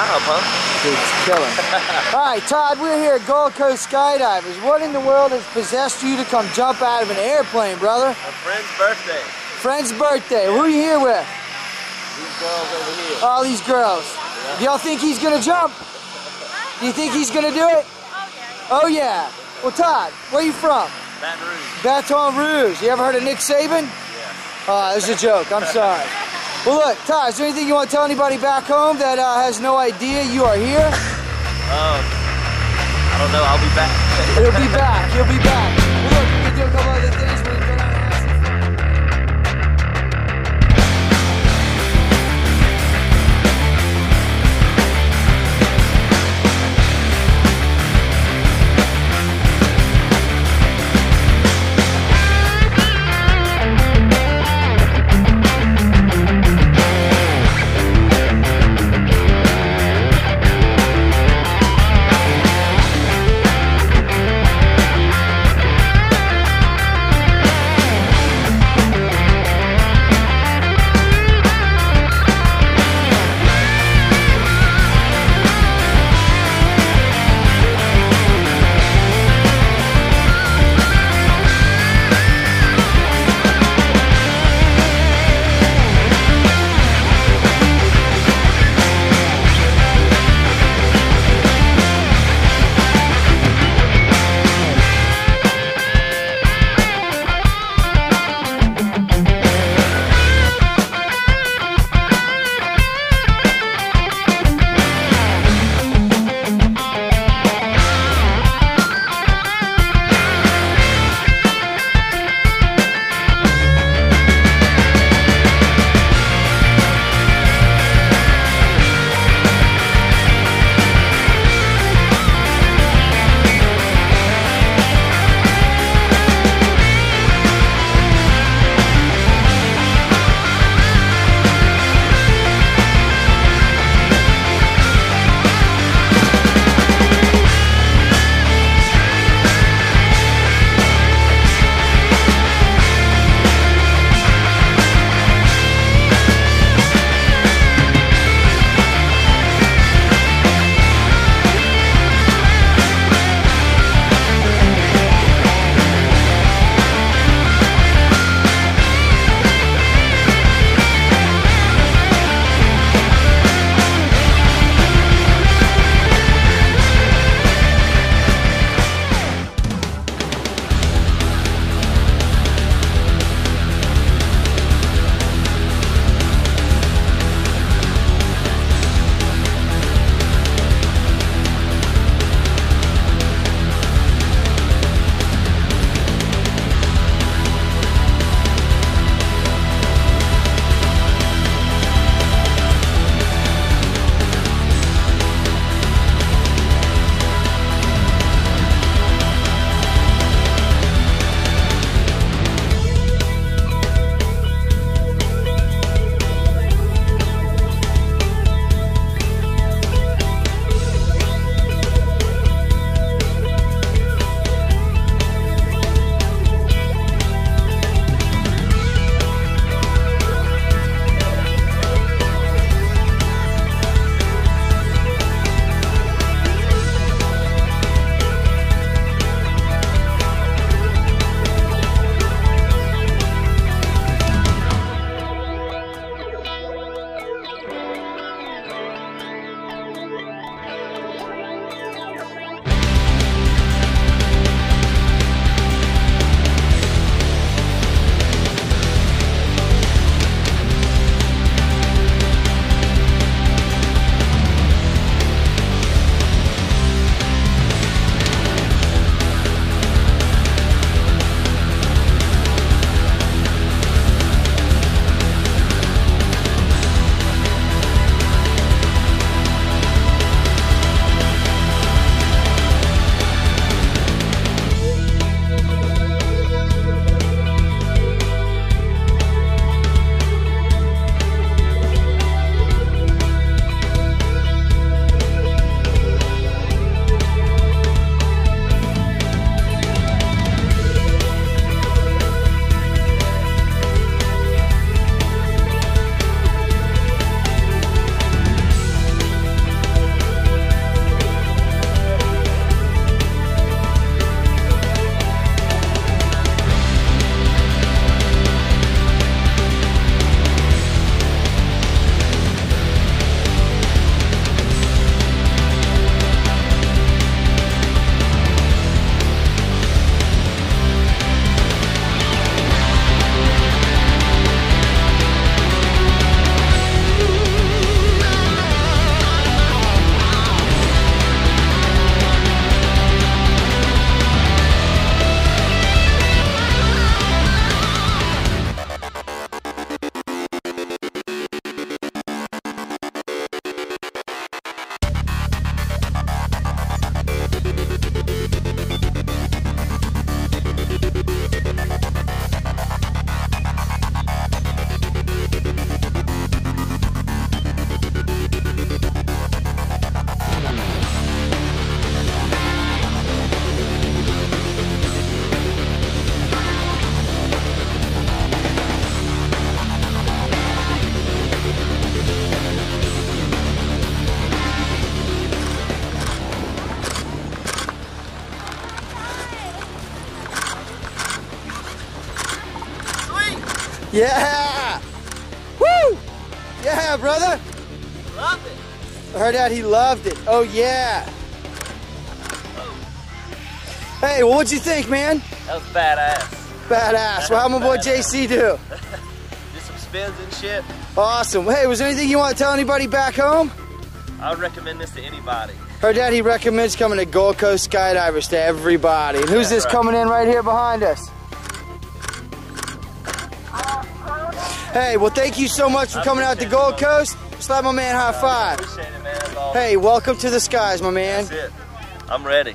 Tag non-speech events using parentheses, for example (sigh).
Up, huh? Dude's killing. (laughs) All right, Todd, we're here at Gold Coast Skydivers. What in the world has possessed you to come jump out of an airplane, brother? A friend's birthday. Friend's birthday. Who are you here with? These girls over here. All these girls. Do y'all think he's gonna jump? Do you think he's gonna do it? Oh yeah. Oh, yeah. Well, Todd, where you from? Baton Rouge. Baton Rouge. You ever heard of Nick Saban? Yeah. Uh, oh, this is a joke. I'm sorry. (laughs) Well, look, Ty, is there anything you want to tell anybody back home that uh, has no idea you are here? Um, I don't know. I'll be back. He'll be back. He'll be back. Yeah! Woo! Yeah, brother! Love it. I heard that he loved it. Oh, yeah. Hey, well, what'd you think, man? That was badass. Badass. Well, how my boy JC do? (laughs) Did some spins and shit. Awesome. Hey, was there anything you want to tell anybody back home? I would recommend this to anybody. Her daddy recommends coming to Gold Coast Skydivers to everybody. And who's That's this right. coming in right here behind us? Hey, well, thank you so much for coming out to Gold. Coast. Slap my man high five. Appreciate it, man. Hey, welcome to the skies, my man. That's it. I'm ready.